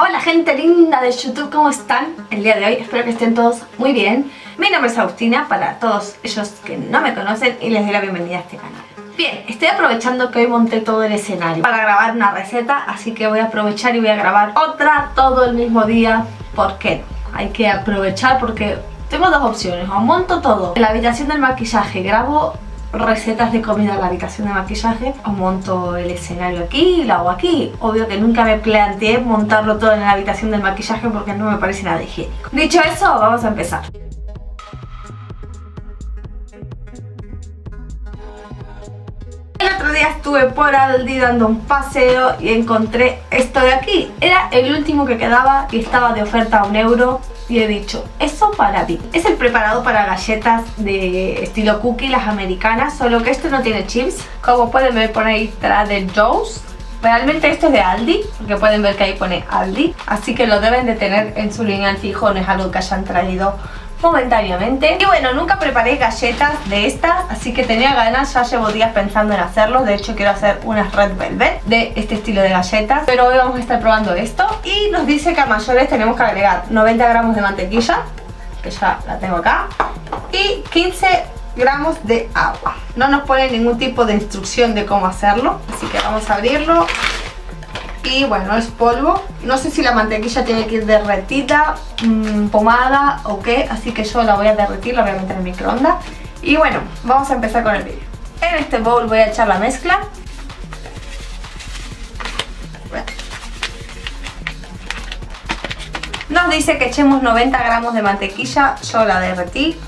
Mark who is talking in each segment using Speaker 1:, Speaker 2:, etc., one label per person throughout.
Speaker 1: Hola gente linda de YouTube, ¿cómo están? El día de hoy espero que estén todos muy bien. Mi nombre es Agustina, para todos ellos que no me conocen y les doy la bienvenida a este canal. Bien, estoy aprovechando que hoy monté todo el escenario para grabar una receta, así que voy a aprovechar y voy a grabar otra todo el mismo día. ¿Por qué? Hay que aprovechar porque tengo dos opciones, o monto todo en la habitación del maquillaje, grabo recetas de comida en la habitación de maquillaje o monto el escenario aquí y lo hago aquí. Obvio que nunca me planteé montarlo todo en la habitación del maquillaje porque no me parece nada higiénico. Dicho eso, vamos a empezar. El otro día estuve por Aldi dando un paseo y encontré esto de aquí. Era el último que quedaba y estaba de oferta a un euro y he dicho, eso para mí. Es el preparado para galletas de estilo cookie, las americanas, solo que esto no tiene chips. Como pueden ver pone ahí de Joe's. Realmente esto es de Aldi, porque pueden ver que ahí pone Aldi, así que lo deben de tener en su línea al fijo, no es algo que hayan traído momentáneamente. Y bueno, nunca preparé galletas de estas, así que tenía ganas, ya llevo días pensando en hacerlo. De hecho, quiero hacer unas Red Velvet de este estilo de galletas. Pero hoy vamos a estar probando esto. Y nos dice que a mayores tenemos que agregar 90 gramos de mantequilla, que ya la tengo acá, y 15 gramos de agua. No nos pone ningún tipo de instrucción de cómo hacerlo, así que vamos a abrirlo y bueno, es polvo. No sé si la mantequilla tiene que ir derretida, mmm, pomada o qué, así que yo la voy a derretir, la voy a meter en el microondas. Y bueno, vamos a empezar con el vídeo. En este bowl voy a echar la mezcla. Nos dice que echemos 90 gramos de mantequilla, yo la derretí.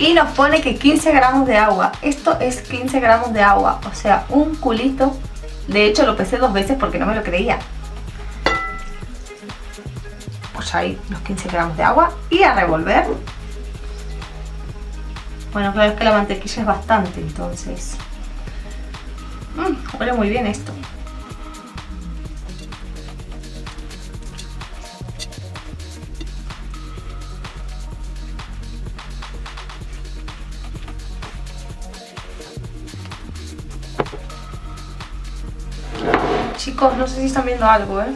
Speaker 1: Y nos pone que 15 gramos de agua. Esto es 15 gramos de agua, o sea, un culito. De hecho lo pesé dos veces porque no me lo creía. Pues ahí los 15 gramos de agua y a revolver. Bueno, claro es que la mantequilla es bastante, entonces... Mmm, huele muy bien esto. Chicos, no sé si están viendo algo, ¿eh?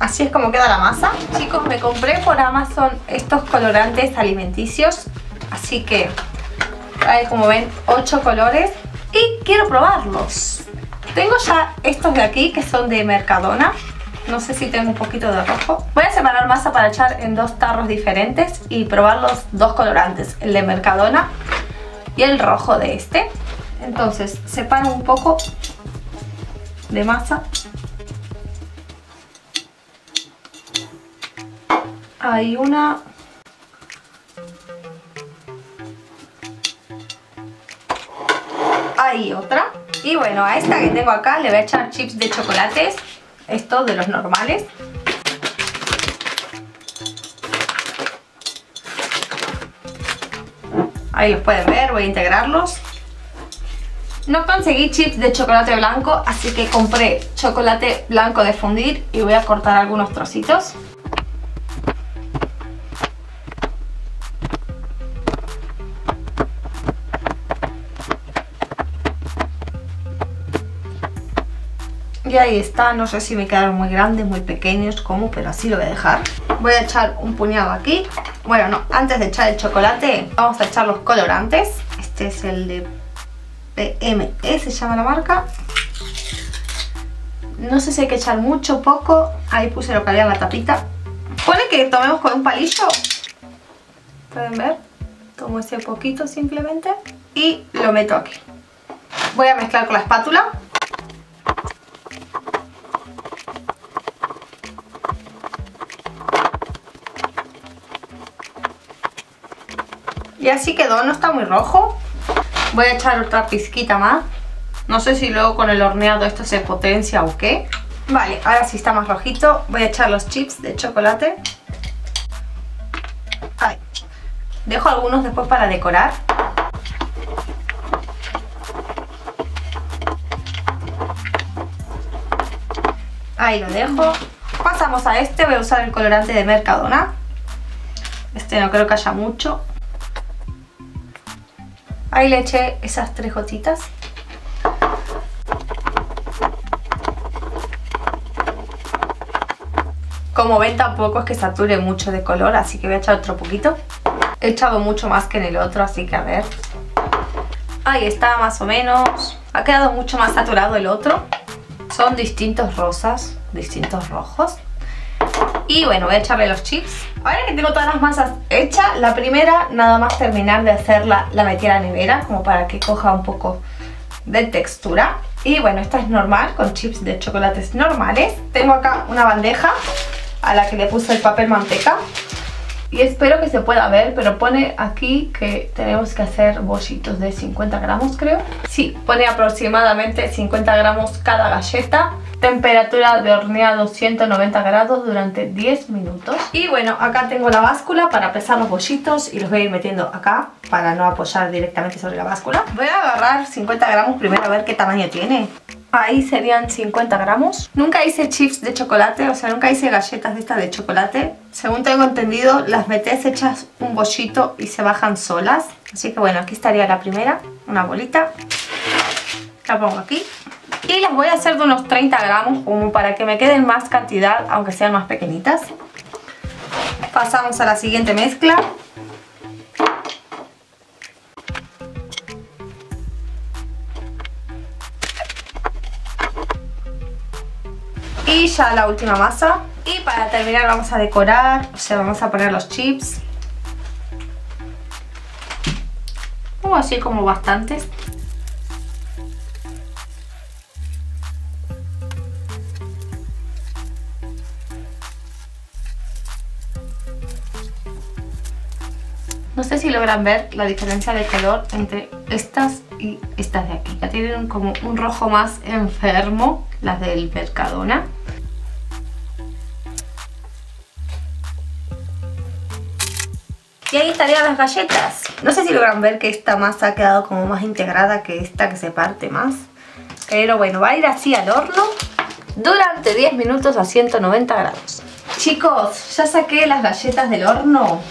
Speaker 1: Así es como queda la masa. Chicos, me compré por Amazon estos colorantes alimenticios. Así que hay como ven 8 colores. Y quiero probarlos. Tengo ya estos de aquí que son de Mercadona. No sé si tengo un poquito de rojo. Voy a separar masa para echar en dos tarros diferentes y probar los dos colorantes. El de Mercadona y el rojo de este. Entonces separo un poco de masa. Hay una hay otra. Y bueno a esta que tengo acá le voy a echar chips de chocolates. Estos de los normales. Ahí los pueden ver, voy a integrarlos no conseguí chips de chocolate blanco, así que compré chocolate blanco de fundir y voy a cortar algunos trocitos. Y ahí está, no sé si me quedaron muy grandes, muy pequeños, como, pero así lo voy a dejar. Voy a echar un puñado aquí. Bueno, no, antes de echar el chocolate, vamos a echar los colorantes. Este es el de PME, se llama la marca. No sé si hay que echar mucho o poco. Ahí puse lo que había en la tapita. Pone que tomemos con un palillo. Pueden ver. Tomo ese poquito simplemente. Y lo meto aquí. Voy a mezclar con la espátula. Y así quedó, no está muy rojo. Voy a echar otra pizquita más. No sé si luego con el horneado esto se potencia o qué. Vale, ahora sí está más rojito. Voy a echar los chips de chocolate. Ay. Dejo algunos después para decorar. Ahí lo dejo. Pasamos a este. Voy a usar el colorante de Mercadona. Este no creo que haya mucho. Ahí le eché esas tres gotitas. Como ven tampoco es que sature mucho de color, así que voy a echar otro poquito. He echado mucho más que en el otro, así que a ver. Ahí está, más o menos. Ha quedado mucho más saturado el otro. Son distintos rosas, distintos rojos. Y bueno, voy a echarle los chips. Ahora que tengo todas las masas hechas, la primera, nada más terminar de hacerla, la metí a la nevera, como para que coja un poco de textura. Y bueno, esta es normal, con chips de chocolates normales. Tengo acá una bandeja a la que le puse el papel manteca y espero que se pueda ver, pero pone aquí que tenemos que hacer bollitos de 50 gramos, creo. Sí, pone aproximadamente 50 gramos cada galleta. Temperatura de horneado 190 grados durante 10 minutos. Y bueno, acá tengo la báscula para pesar los bollitos y los voy a ir metiendo acá para no apoyar directamente sobre la báscula. Voy a agarrar 50 gramos primero a ver qué tamaño tiene. Ahí serían 50 gramos. Nunca hice chips de chocolate, o sea, nunca hice galletas de estas de chocolate. Según tengo entendido, las metes hechas un bollito y se bajan solas. Así que bueno, aquí estaría la primera, una bolita. La pongo aquí. Y las voy a hacer de unos 30 gramos, como para que me queden más cantidad, aunque sean más pequeñitas. Pasamos a la siguiente mezcla. Y ya la última masa. Y para terminar vamos a decorar, o sea, vamos a poner los chips. Pongo así como bastantes. Si logran ver la diferencia de color entre estas y estas de aquí. Ya tienen como un rojo más enfermo, las del Mercadona. Y ahí estarían las galletas. No sé si logran ver que esta masa ha quedado como más integrada que esta que se parte más. Pero bueno, va a ir así al horno durante 10 minutos a 190 grados. Chicos, ya saqué las galletas del horno.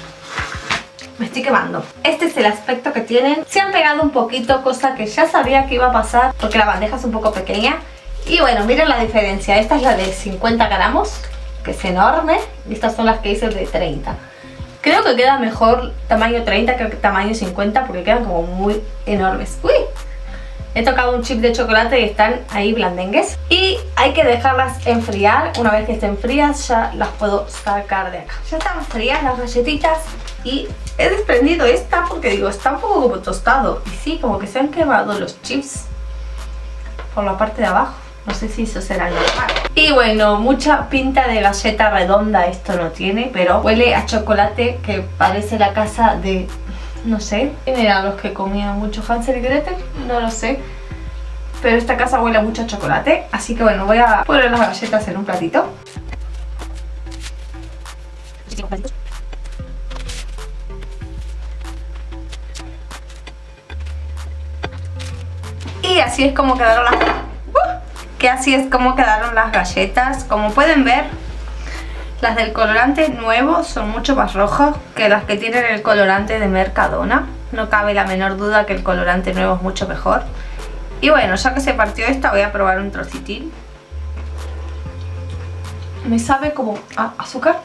Speaker 1: Me estoy quemando. Este es el aspecto que tienen. Se han pegado un poquito, cosa que ya sabía que iba a pasar porque la bandeja es un poco pequeña. Y bueno, miren la diferencia. Esta es la de 50 gramos, que es enorme. Y estas son las que hice de 30. Creo que queda mejor tamaño 30 que tamaño 50 porque quedan como muy enormes. ¡Uy! He tocado un chip de chocolate y están ahí blandengues. Y hay que dejarlas enfriar. Una vez que estén frías ya las puedo sacar de acá. Ya están frías las galletitas y he desprendido esta porque digo, está un poco como tostado. Y sí, como que se han quemado los chips por la parte de abajo. No sé si eso será normal. Y bueno, mucha pinta de galleta redonda esto no tiene, pero huele a chocolate que parece la casa de... No sé, ¿quién eran los que comían mucho Hansel y Gretel? No lo sé. Pero esta casa huele a mucho chocolate, así que bueno, voy a poner las galletas en un platito. Así es como quedaron las que así es como quedaron las galletas. Como pueden ver, las del colorante nuevo son mucho más rojas que las que tienen el colorante de Mercadona. No cabe la menor duda que el colorante nuevo es mucho mejor. Y bueno, ya que se partió esta, voy a probar un trocitín. Me sabe como azúcar.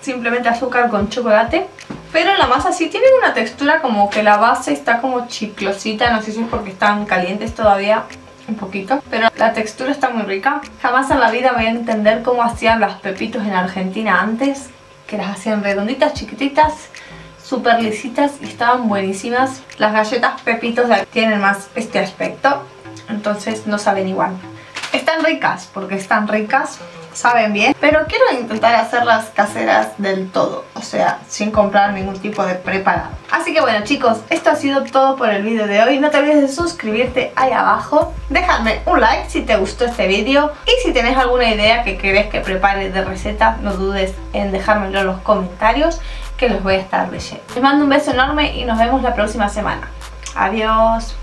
Speaker 1: Simplemente azúcar con chocolate. Pero la masa sí tiene una textura como que la base está como chiclosita. No sé si es porque están calientes todavía un poquito, pero la textura está muy rica. Jamás en la vida voy a entender cómo hacían las pepitos en Argentina antes, que las hacían redonditas, chiquititas, súper lisitas y estaban buenísimas. Las galletas pepitos tienen más este aspecto, entonces no saben igual. Están ricas, porque están ricas, saben bien, pero quiero intentar hacerlas caseras del todo, o sea, sin comprar ningún tipo de preparado. Así que bueno chicos, esto ha sido todo por el vídeo de hoy. No te olvides de suscribirte ahí abajo, dejarme un like si te gustó este vídeo y si tienes alguna idea que querés que prepare de receta, no dudes en dejármelo en los comentarios que los voy a estar leyendo. Les mando un beso enorme y nos vemos la próxima semana. Adiós.